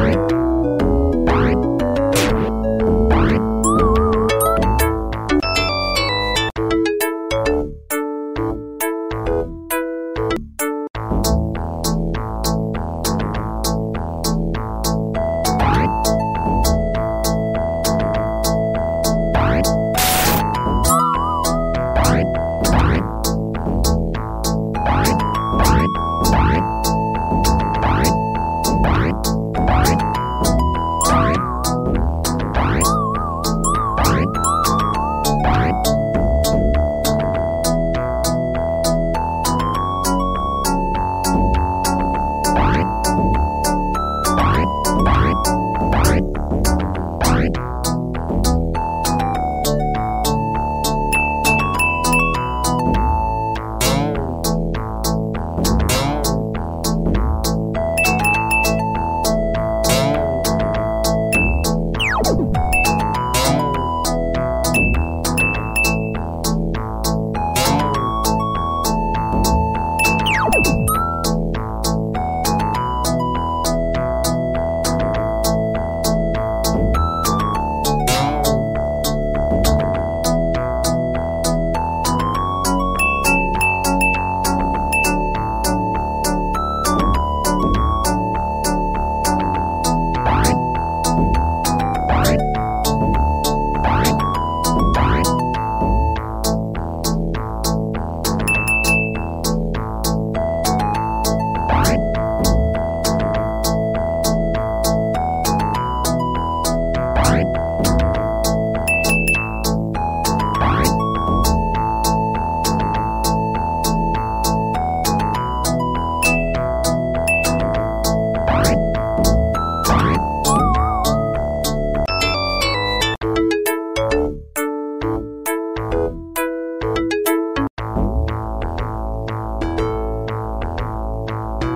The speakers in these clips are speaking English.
Bye.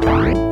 Bye.